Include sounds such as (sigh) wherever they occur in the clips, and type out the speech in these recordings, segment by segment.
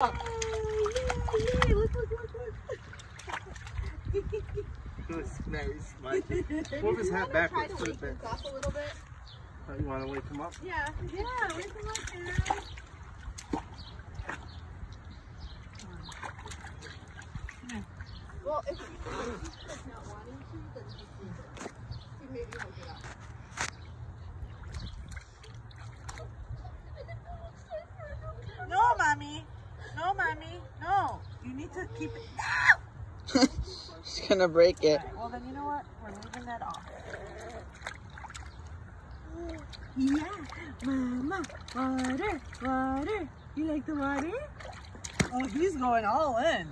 Oh, yay, look, look, look, look. Nice, Mikey. Move his hat Try backwards. to wake it back. this up a little bit. Oh, you want to wake him up? Yeah. Yeah, wake him up, Dad. Well, if he's just not wanting to, then just leave it. See, maybe he'll get up. No, mommy. No, mommy. No. You need to keep it. (laughs) She's gonna break it. Alright, well, then you know what? We're leaving that off. Yeah. Mama, water, water. You like the water? Oh, he's going all in.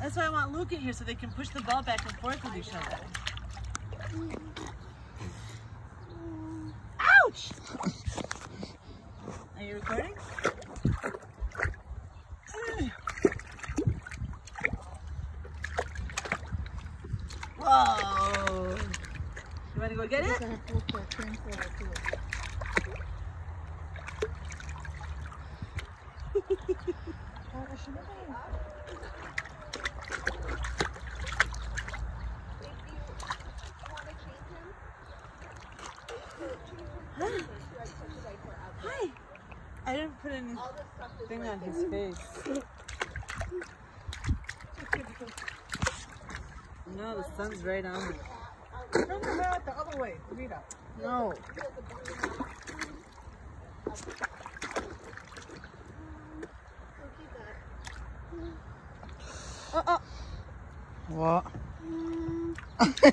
That's why I want Luke in here so they can push the ball back and forth with each other. Ouch! Are you recording? Whoa! You want to go get it? have to look for a translator to it. Oh, I should have Hi. I didn't put anything on his face. No, the sun's right on it. Turn the hat the other way, Rita. No. Uh, uh. What? (laughs)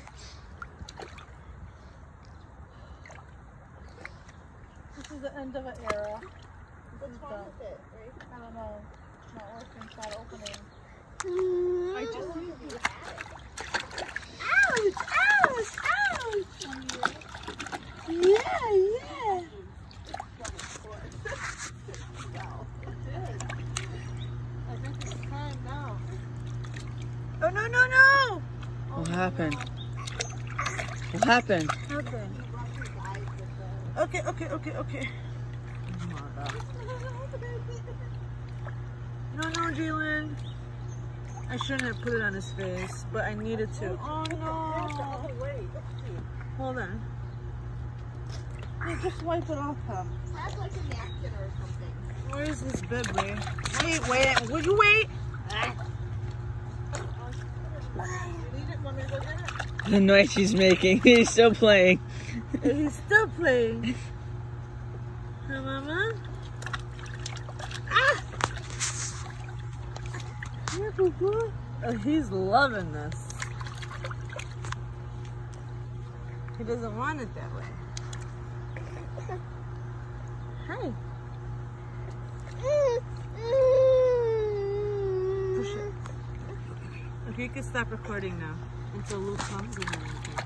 This is the end of an era. What's wrong with it, right? I don't know. It's not working. It's not opening. I just knew you Ouch! Ouch! Ouch! Yeah, yeah. I think it's time now. Oh no no no! What happened? What happened? Okay. Okay, okay, okay, okay. No, no, Jalen. I shouldn't have put it on his face, but I needed to. Oh, oh no! Wait, hold on. Hey, just wipe it off him. Have like a napkin or something. Where is his bibby? Wait, wait, would you wait? You need it? Want me to go get it? The noise she's making. (laughs) He's still playing. He's (laughs) still playing. Hi, Mama. Ah! Here, Cuckoo. Oh, he's loving this. He doesn't want it that way. Hi. Push it. You can stop recording now until Luke comes we.